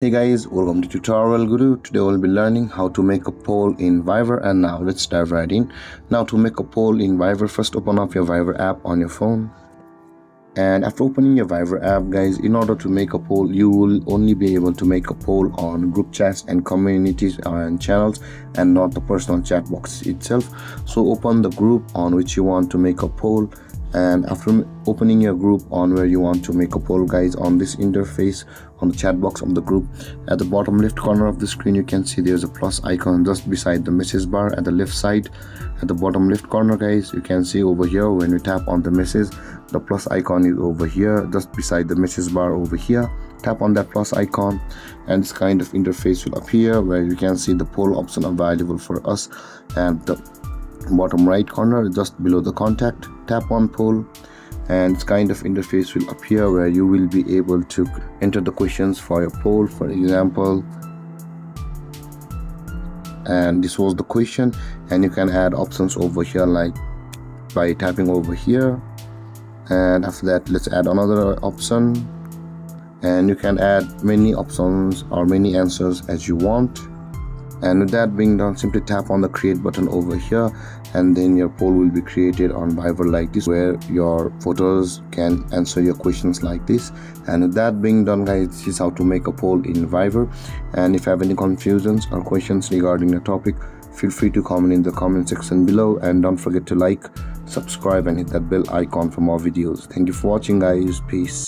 Hey guys, welcome to Tutorial Guru. Today we'll be learning how to make a poll in Viber and now let's dive right in. Now to make a poll in Viber, first open up your Viber app on your phone. And after opening your Viber app guys, in order to make a poll, you will only be able to make a poll on group chats and communities and channels and not the personal chat box itself. So open the group on which you want to make a poll and after opening your group on where you want to make a poll guys on this interface on the chat box of the group at the bottom left corner of the screen you can see there's a plus icon just beside the message bar at the left side. At the bottom left corner guys you can see over here when you tap on the message the plus icon is over here just beside the message bar over here. Tap on that plus icon and this kind of interface will appear where you can see the poll option available for us and the bottom right corner just below the contact tap on poll and this kind of interface will appear where you will be able to enter the questions for your poll for example. And this was the question and you can add options over here like by tapping over here. And after that let's add another option. And you can add many options or many answers as you want and with that being done simply tap on the create button over here. And then your poll will be created on Viber like this where your photos can answer your questions like this. And with that being done guys this is how to make a poll in Viber and if you have any confusions or questions regarding the topic feel free to comment in the comment section below. And don't forget to like subscribe and hit that bell icon for more videos. Thank you for watching guys. Peace